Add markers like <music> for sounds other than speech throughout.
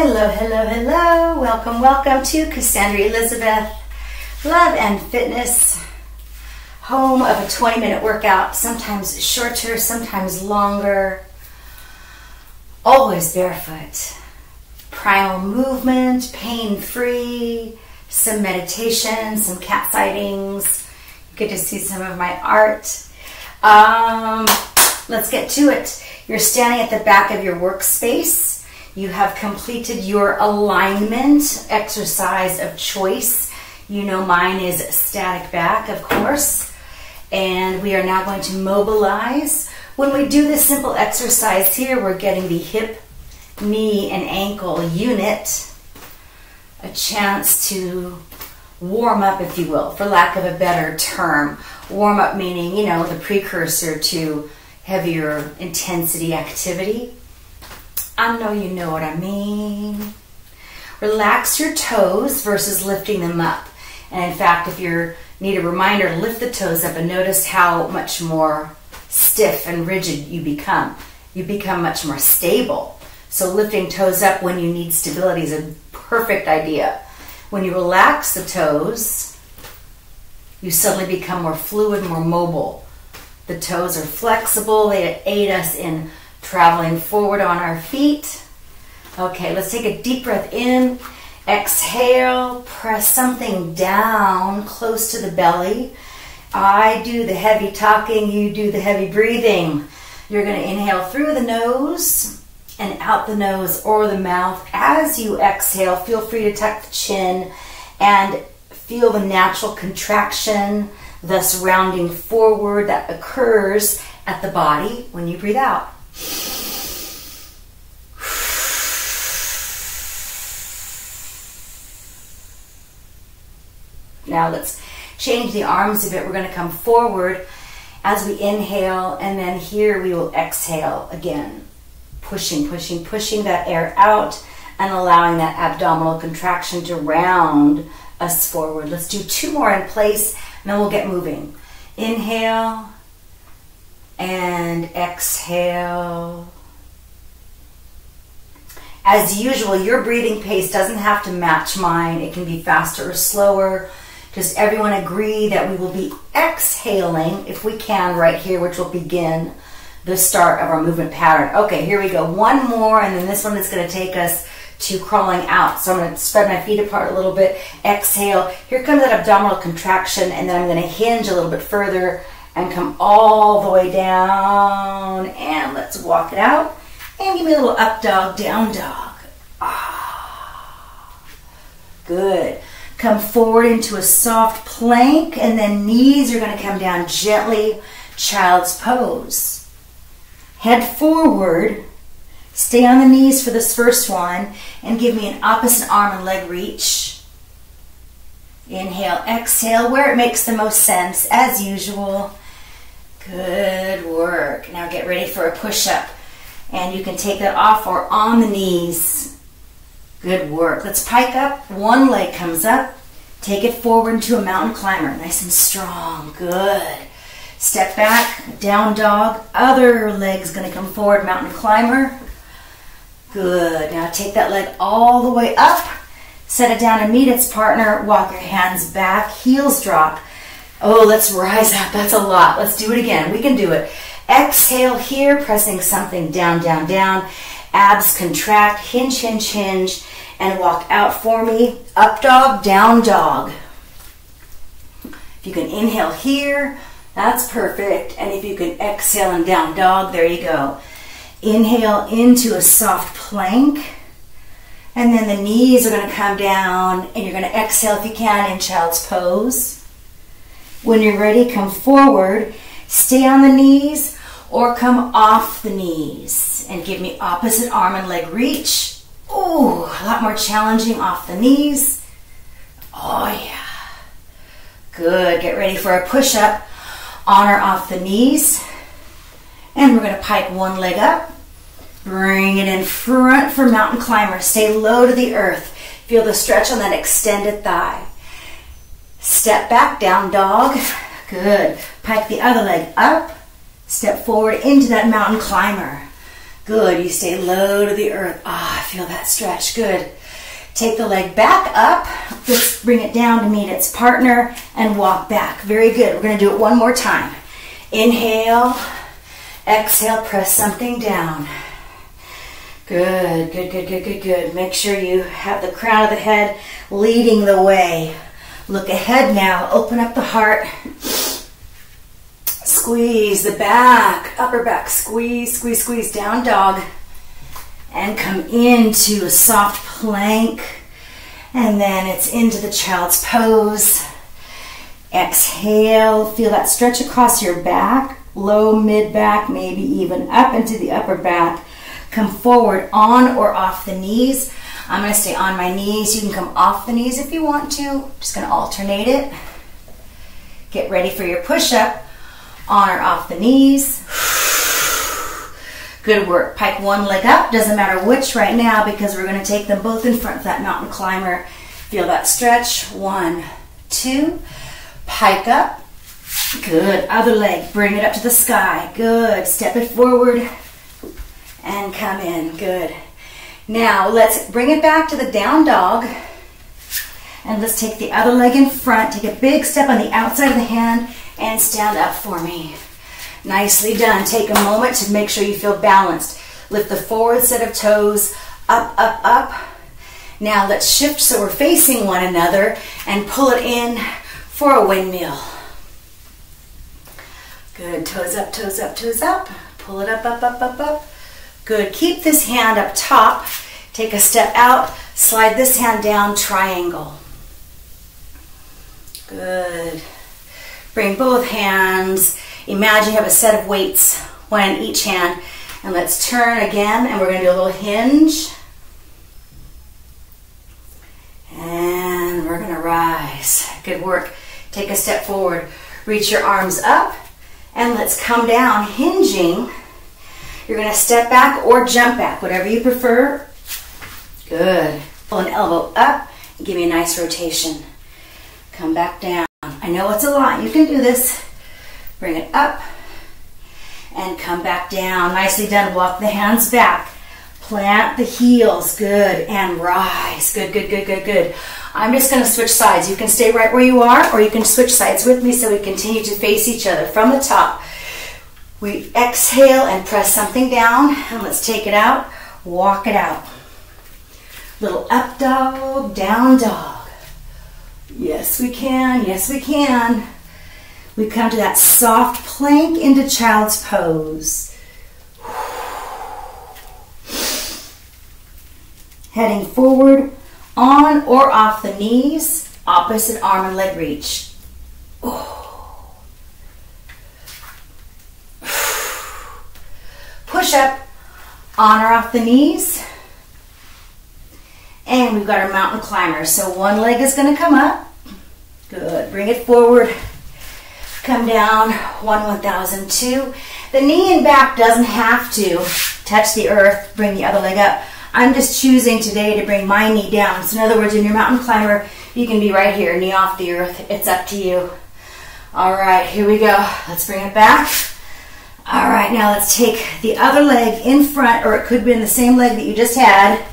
Hello, hello, hello. Welcome, welcome to Cassandra Elizabeth Love and Fitness, home of a 20 minute workout, sometimes shorter, sometimes longer, always barefoot. Primal movement, pain free, some meditation, some cat sightings. You to see some of my art. Um, let's get to it. You're standing at the back of your workspace you have completed your alignment exercise of choice. You know mine is static back, of course. And we are now going to mobilize. When we do this simple exercise here, we're getting the hip, knee, and ankle unit a chance to warm up, if you will, for lack of a better term. Warm up meaning, you know, the precursor to heavier intensity activity. I know you know what I mean. Relax your toes versus lifting them up. And in fact, if you need a reminder, lift the toes up and notice how much more stiff and rigid you become. You become much more stable. So lifting toes up when you need stability is a perfect idea. When you relax the toes, you suddenly become more fluid, more mobile. The toes are flexible, they aid us in traveling forward on our feet. Okay, let's take a deep breath in. Exhale, press something down close to the belly. I do the heavy talking, you do the heavy breathing. You're going to inhale through the nose and out the nose or the mouth. As you exhale, feel free to tuck the chin and feel the natural contraction, thus rounding forward that occurs at the body when you breathe out. Now let's change the arms a bit. We're going to come forward as we inhale, and then here we will exhale again. Pushing, pushing, pushing that air out and allowing that abdominal contraction to round us forward. Let's do two more in place, and then we'll get moving. Inhale and exhale. As usual, your breathing pace doesn't have to match mine. It can be faster or slower. Just everyone agree that we will be exhaling, if we can, right here, which will begin the start of our movement pattern. Okay, here we go. One more, and then this one is going to take us to crawling out. So I'm going to spread my feet apart a little bit. Exhale. Here comes that abdominal contraction, and then I'm going to hinge a little bit further and come all the way down. And let's walk it out. And give me a little up dog, down dog. Ah, good. Come forward into a soft plank, and then knees are going to come down gently, child's pose. Head forward, stay on the knees for this first one, and give me an opposite arm and leg reach. Inhale, exhale, where it makes the most sense, as usual. Good work. Now get ready for a push up. And you can take that off or on the knees. Good work. Let's pike up. One leg comes up. Take it forward into a mountain climber. Nice and strong. Good. Step back, down dog. Other leg's going to come forward, mountain climber. Good. Now take that leg all the way up. Set it down and meet its partner. Walk your hands back. Heels drop. Oh, let's rise up. That's a lot. Let's do it again. We can do it. Exhale here, pressing something down, down, down. Abs contract, hinge, hinge, hinge, and walk out for me. Up dog, down dog. If you can inhale here, that's perfect. And if you can exhale and down dog, there you go. Inhale into a soft plank. And then the knees are going to come down, and you're going to exhale if you can in child's pose. When you're ready, come forward, stay on the knees, or come off the knees and give me opposite arm and leg reach. Ooh, a lot more challenging off the knees. Oh, yeah. Good. Get ready for a push up on or off the knees. And we're going to pike one leg up. Bring it in front for mountain climber. Stay low to the earth. Feel the stretch on that extended thigh. Step back, down dog. Good. Pike the other leg up. Step forward into that mountain climber. Good. You stay low to the earth. Ah, I feel that stretch. Good. Take the leg back up. Let's bring it down to meet its partner and walk back. Very good. We're going to do it one more time. Inhale. Exhale. Press something down. Good, good, good, good, good, good. Make sure you have the crown of the head leading the way. Look ahead now. Open up the heart. Squeeze the back, upper back. Squeeze, squeeze, squeeze. Down dog and come into a soft plank. And then it's into the child's pose. Exhale, feel that stretch across your back, low, mid back, maybe even up into the upper back. Come forward on or off the knees. I'm gonna stay on my knees. You can come off the knees if you want to. Just gonna alternate it. Get ready for your push up. On or off the knees. Good work. Pike one leg up. Doesn't matter which right now because we're going to take them both in front of that mountain climber. Feel that stretch. One, two. Pike up. Good. Other leg. Bring it up to the sky. Good. Step it forward and come in. Good. Now let's bring it back to the down dog. And let's take the other leg in front. Take a big step on the outside of the hand and stand up for me. Nicely done. Take a moment to make sure you feel balanced. Lift the forward set of toes up, up, up. Now let's shift so we're facing one another and pull it in for a windmill. Good. Toes up, toes up, toes up. Pull it up, up, up, up, up. Good. Keep this hand up top. Take a step out. Slide this hand down, triangle. Good. Bring both hands Imagine you have a set of weights, one in each hand. And let's turn again, and we're going to do a little hinge. And we're going to rise. Good work. Take a step forward. Reach your arms up, and let's come down, hinging. You're going to step back or jump back, whatever you prefer. Good. Pull an elbow up and give me a nice rotation. Come back down. I know it's a lot. You can do this. Bring it up and come back down. Nicely done. Walk the hands back. Plant the heels. Good. And rise. Good, good, good, good, good. I'm just going to switch sides. You can stay right where you are or you can switch sides with me so we continue to face each other from the top. We exhale and press something down and let's take it out. Walk it out. Little up dog, down dog. Yes, we can. Yes, we can. We come to that soft plank into child's pose. Heading forward, on or off the knees, opposite arm and leg reach. Push up, on or off the knees. And we've got our mountain climber. So one leg is going to come up. Good. Bring it forward come down, one 1002. The knee and back doesn't have to touch the earth, bring the other leg up. I'm just choosing today to bring my knee down. So in other words, in your mountain climber, you can be right here, knee off the earth. It's up to you. All right, here we go. Let's bring it back. All right, now let's take the other leg in front, or it could be in the same leg that you just had,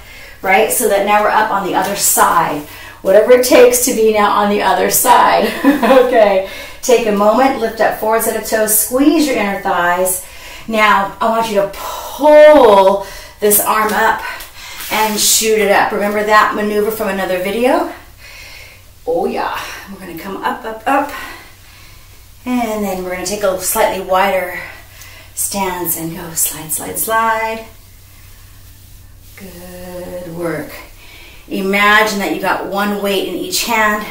right? So that now we're up on the other side. Whatever it takes to be now on the other side. <laughs> okay, Take a moment, lift up forward set of toes, squeeze your inner thighs. Now, I want you to pull this arm up and shoot it up. Remember that maneuver from another video? Oh yeah, we're gonna come up, up, up. And then we're gonna take a slightly wider stance and go slide, slide, slide. Good work. Imagine that you got one weight in each hand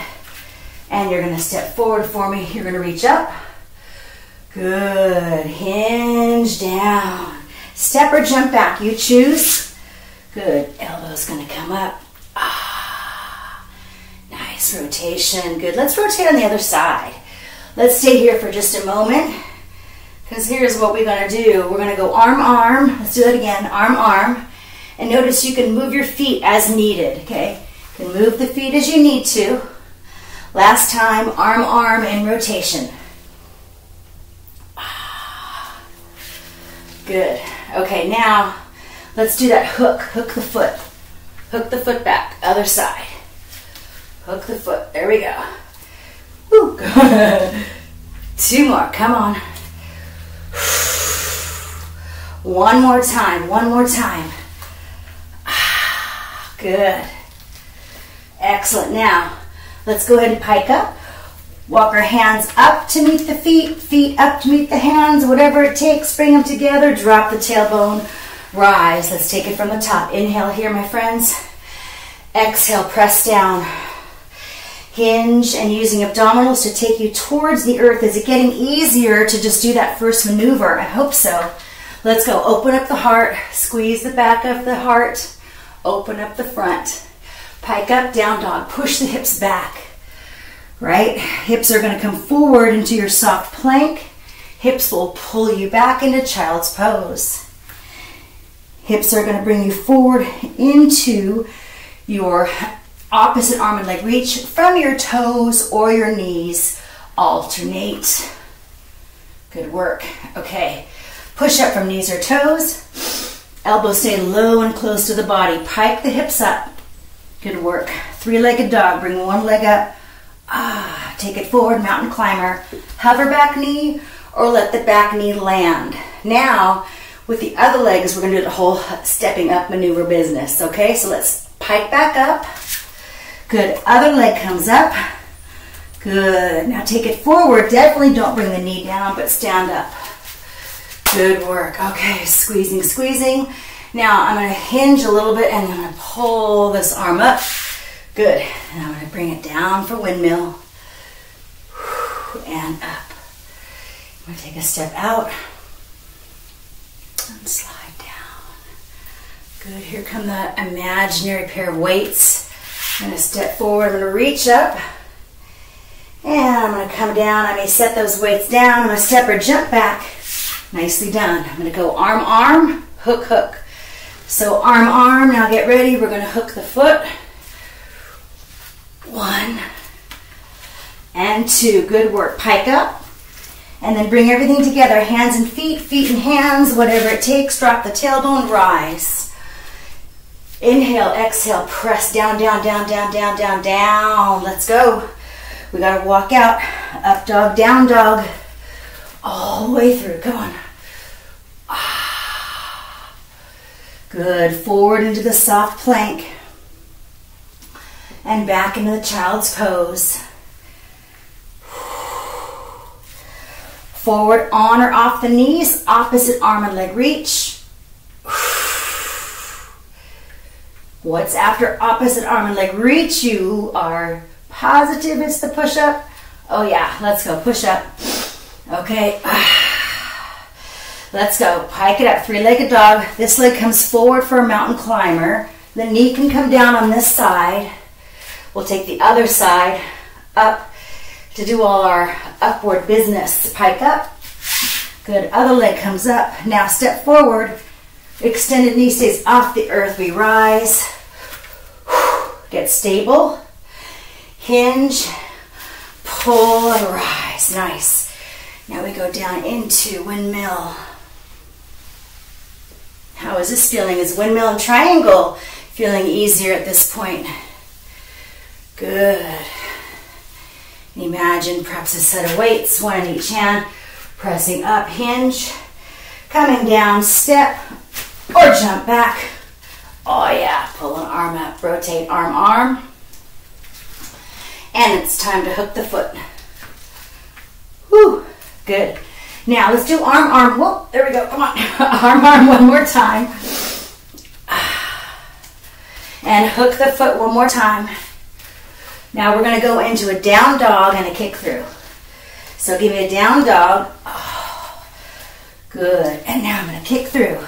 and you're gonna step forward for me. You're gonna reach up. Good. Hinge down. Step or jump back. You choose. Good. Elbow's gonna come up. Ah. Nice rotation. Good. Let's rotate on the other side. Let's stay here for just a moment. Because here's what we're gonna do. We're gonna go arm, arm. Let's do that again. Arm, arm. And notice you can move your feet as needed, okay? You can move the feet as you need to. Last time, arm, arm, in rotation. <sighs> Good. Okay, now Let's do that hook. Hook the foot. Hook the foot back. Other side. Hook the foot. There we go. Woo. <laughs> Two more. Come on. One more time. One more time. Ah, good. Excellent. Now, let's go ahead and pike up. Walk our hands up to meet the feet, feet up to meet the hands, whatever it takes. Bring them together. Drop the tailbone. Rise. Let's take it from the top. Inhale here, my friends. Exhale, press down. Hinge and using abdominals to take you towards the earth. Is it getting easier to just do that first maneuver? I hope so. Let's go. Open up the heart. Squeeze the back of the heart. Open up the front. Pike up, down dog. Push the hips back. Right? Hips are going to come forward into your soft plank. Hips will pull you back into child's pose. Hips are going to bring you forward into your opposite arm and leg reach from your toes or your knees. Alternate. Good work. Okay. Push up from knees or toes. Elbows stay low and close to the body. Pike the hips up. Good work. Three-legged dog. Bring one leg up. Ah, take it forward, mountain climber. Hover back knee or let the back knee land. Now, with the other legs, we're gonna do the whole stepping up maneuver business, okay? So let's pike back up. Good, other leg comes up. Good, now take it forward. Definitely don't bring the knee down, but stand up. Good work. Okay, squeezing, squeezing. Now I'm gonna hinge a little bit and I'm gonna pull this arm up. Good, and I'm gonna bring it down for windmill. And up. I'm gonna take a step out and slide down. Good, here come the imaginary pair of weights. I'm gonna step forward, I'm gonna reach up, and I'm gonna come down. I may set those weights down, I'm gonna step or jump back. Nicely done. I'm gonna go arm, arm, hook, hook. So arm, arm, now get ready, we're gonna hook the foot. One, and two, good work. Pike up, and then bring everything together, hands and feet, feet and hands, whatever it takes. Drop the tailbone, rise. Inhale, exhale, press down, down, down, down, down, down, down. Let's go. We gotta walk out. Up dog, down dog. All the way through. Come on. Ah. Good. Forward into the soft plank. And back into the child's pose. Forward on or off the knees, opposite arm and leg reach. What's after opposite arm and leg reach? You are positive it's the push up. Oh yeah, let's go, push up. Okay, <sighs> let's go. Pike it up, three-legged dog. This leg comes forward for a mountain climber. The knee can come down on this side. We'll take the other side up to do all our upward business. Pike up. Good. Other leg comes up. Now step forward. Extended knee stays off the earth. We rise. Get stable. Hinge. Pull and rise. Nice. Now we go down into windmill. How is this feeling? Is windmill and triangle feeling easier at this point? Good. Imagine perhaps a set of weights, one in each hand, pressing up, hinge, coming down, step, or jump back. Oh yeah, pull an arm up, rotate arm, arm. And it's time to hook the foot. Whew, good. Now let's do arm, arm, whoop, there we go, come on. <laughs> arm, arm one more time. And hook the foot one more time. Now we're going to go into a down dog and a kick through. So give me a down dog. <sighs> Good. And now I'm going to kick through.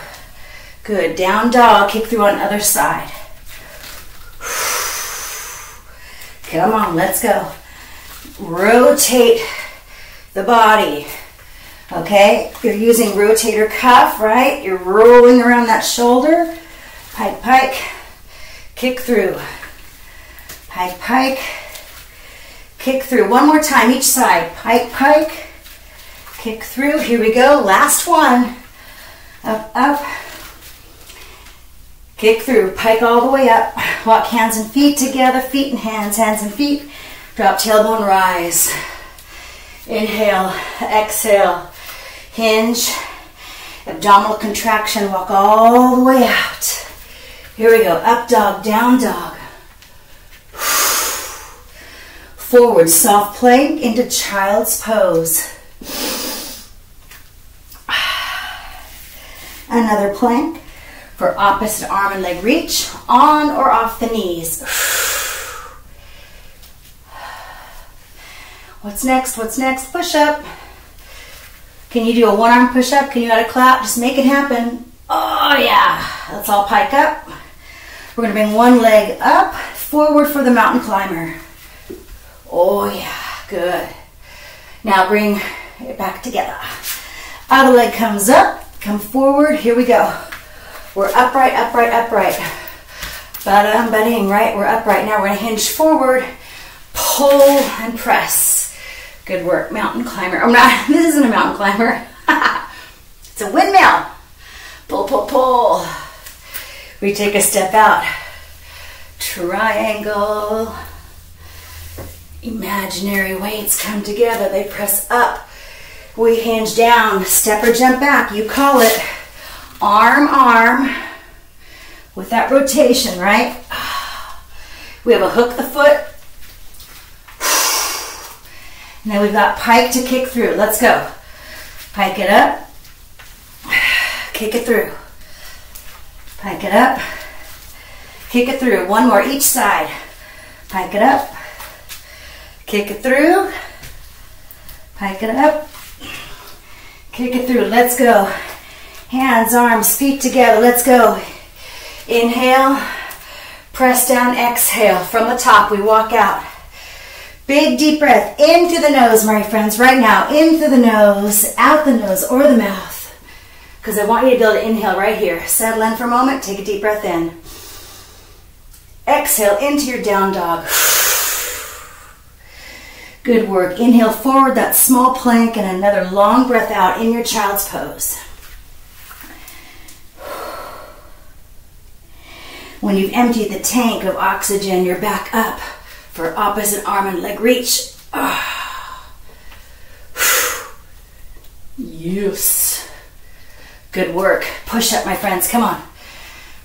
Good. Down dog, kick through on the other side. <sighs> Come on, let's go. Rotate the body. Okay, you're using rotator cuff, right? You're rolling around that shoulder. Pike, pike, kick through. Pike, pike. Kick through. One more time each side. Pike, pike. Kick through. Here we go. Last one. Up, up. Kick through, pike all the way up. Walk hands and feet together, feet and hands, hands and feet. Drop tailbone, rise. Inhale, exhale, hinge, abdominal contraction, walk all the way out. Here we go, up dog, down dog. Forward, soft plank into child's pose. Another plank for opposite arm and leg reach, on or off the knees. What's next? What's next? Push up. Can you do a one arm push up? Can you add a clap? Just make it happen. Oh yeah. Let's all pike up. We're gonna bring one leg up, forward for the mountain climber. Oh yeah, good. Now bring it back together. Other leg comes up, come forward, here we go. We're upright, upright, upright. Ba-dum, ba-ding, right? We're upright. Now we're gonna hinge forward, pull and press. Good work, mountain climber. I'm not, <laughs> this isn't a mountain climber. <laughs> it's a windmill. Pull, pull, pull. We take a step out. Triangle. Imaginary weights come together. They press up. We hinge down. Step or jump back. You call it arm, arm, with that rotation, right? <sighs> We have a hook the foot. And then we've got pike to kick through. Let's go. Pike it up. Kick it through. Pike it up. Kick it through. One more each side. Pike it up. Kick it through. Pike it up. Kick it through. Let's go. Hands, arms, feet together. Let's go. Inhale. Press down, exhale. From the top, we walk out. Big deep breath in through the nose, my friends, right now. In through the nose, out the nose or the mouth. Because I want you to be able to inhale right here. Settle in for a moment, take a deep breath in. Exhale into your down dog. Good work. Inhale forward, that small plank, and another long breath out in your child's pose. When you've emptied the tank of oxygen, you're back up for opposite arm and leg reach. Ah. <sighs> Yes. Good work. Push up, my friends. Come on.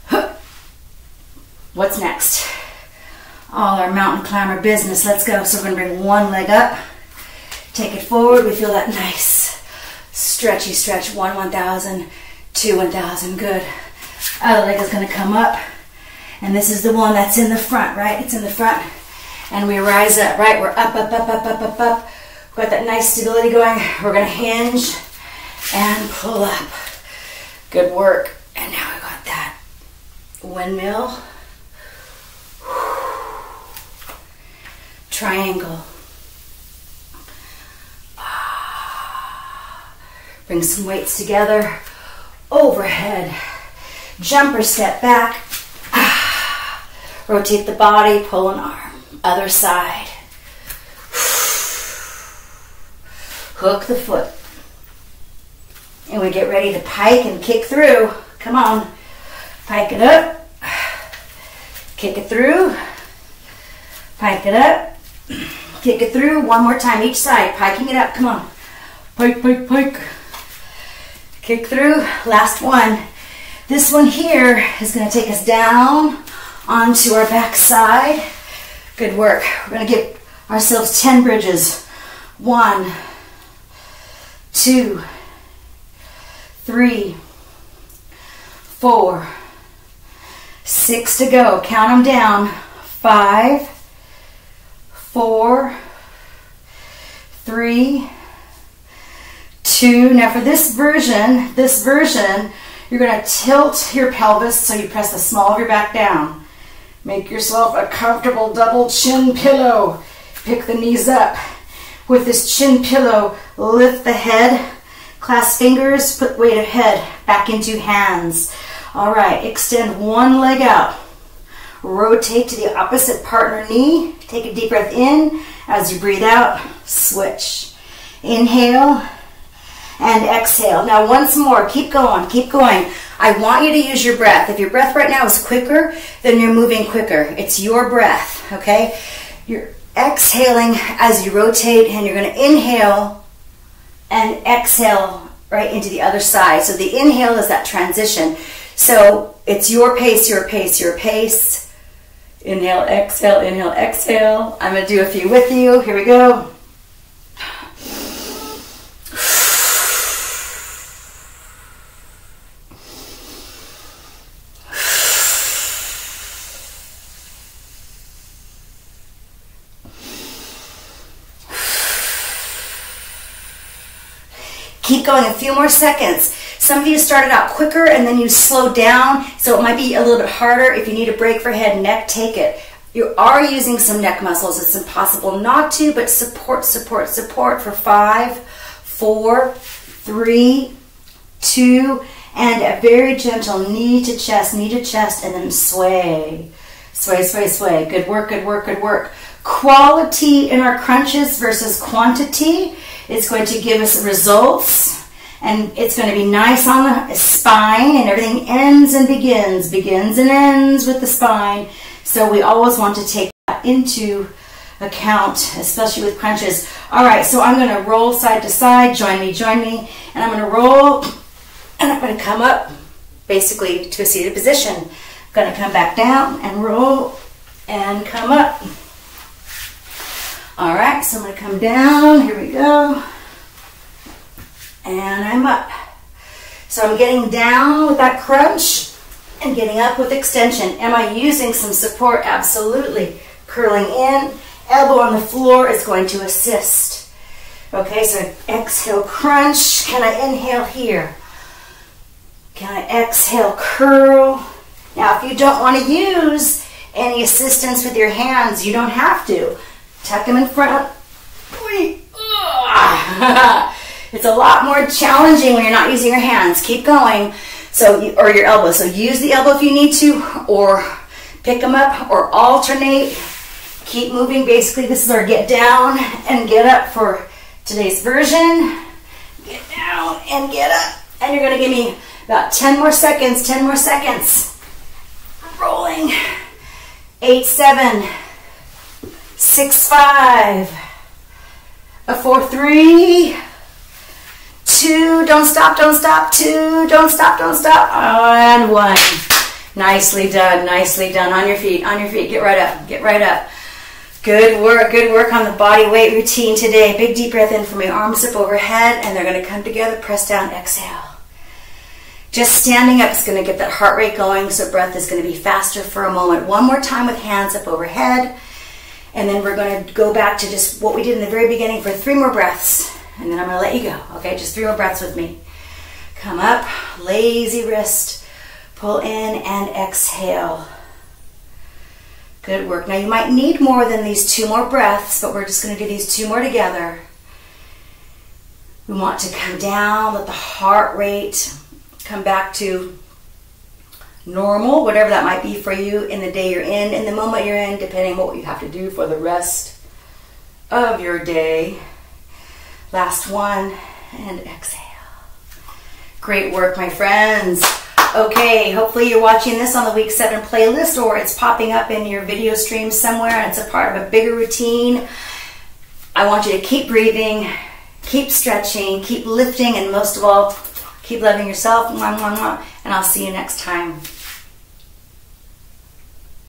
<sighs> What's next? All our mountain climber business. Let's go. So we're going to bring one leg up. Take it forward. We feel that nice stretchy stretch. One 1,000, two 1,000. Good. Other leg is going to come up. And this is the one that's in the front, right? It's in the front. And we rise up, right? We're up, up, up, up, up, up, up. Got that nice stability going. We're going to hinge and pull up. Good work. And now we got that windmill. Triangle. Ah. Bring some weights together. Overhead. Jumper step back. Ah. Rotate the body, pull an arm. Other side. Hook the foot. And we get ready to pike and kick through. Come on. Pike it up. Kick it through. Pike it up. Kick it through. One more time each side. Piking it up. Come on. Pike, pike, pike. Kick through. Last one. This one here is going to take us down onto our back side. Good work. We're going to give ourselves 10 bridges. One, two, three, four, six to go. Count them down. Five, four, three, two. Now for this version, this version, you're going to tilt your pelvis so you press the small of your back down. Make yourself a comfortable double chin pillow. Pick the knees up. With this chin pillow, lift the head, clasp fingers, put weight of head back into hands. All right, extend one leg out. Rotate to the opposite partner knee. Take a deep breath in. As you breathe out, switch. Inhale and exhale. Now once more, keep going, keep going. I want you to use your breath. If your breath right now is quicker, then you're moving quicker. It's your breath, okay? You're exhaling as you rotate, and you're going to inhale and exhale right into the other side. So the inhale is that transition. So it's your pace, your pace, your pace. Inhale, exhale, inhale, exhale. I'm going to do a few with you. Here we go. Going a few more seconds. Some of you started out quicker and then you slowed down, so it might be a little bit harder. If you need a break for head and neck, take it. You are using some neck muscles. It's impossible not to, but support, support, support for five, four, three, two, and a very gentle knee to chest, knee to chest, and then sway. Sway, sway, sway. Good work, good work, good work. Quality in our crunches versus quantity. It's going to give us results and it's going to be nice on the spine and everything ends and begins, begins and ends with the spine. So we always want to take that into account, especially with crunches. All right, so I'm going to roll side to side. Join me, join me. And I'm going to roll and I'm going to come up basically to a seated position. I'm going to come back down and roll and come up. All right, so I'm gonna come down, here we go. And I'm up. So I'm getting down with that crunch and getting up with extension. Am I using some support? Absolutely. Curling in, elbow on the floor is going to assist. Okay, so exhale, crunch. Can I inhale here? Can I exhale, curl? Now, if you don't want to use any assistance with your hands, you don't have to. Tuck them in front. <laughs> <laughs> it's a lot more challenging when you're not using your hands. Keep going. So, or your elbow. So use the elbow if you need to, or pick them up, or alternate. Keep moving. Basically, this is our get down and get up for today's version. Get down and get up. And you're to give me about 10 more seconds, 10 more seconds. Rolling. Eight, seven, six, five, a four, three, two, don't stop, don't stop, two, don't stop, don't stop, and one. Nicely done, nicely done. On your feet, on your feet, get right up, get right up. Good work, good work on the body weight routine today. Big deep breath in from your arms up overhead, and they're gonna come together, press down, exhale. Just standing up is gonna get that heart rate going, so breath is gonna be faster for a moment. One more time with hands up overhead. And then we're going to go back to just what we did in the very beginning for three more breaths. And then I'm to let you go. Okay, just three more breaths with me. Come up, lazy wrist, pull in and exhale. Good work. Now you might need more than these two more breaths, but we're just to do these two more together. We want to come down, let the heart rate come back to normal, whatever that might be for you in the day you're in, in the moment you're in, depending on what you have to do for the rest of your day. Last one, and exhale. Great work, my friends. Okay, hopefully you're watching this on the week seven playlist or it's popping up in your video stream somewhere and it's a part of a bigger routine. I want you to keep breathing, keep stretching, keep lifting, and most of all, keep loving yourself. And I'll see you next time.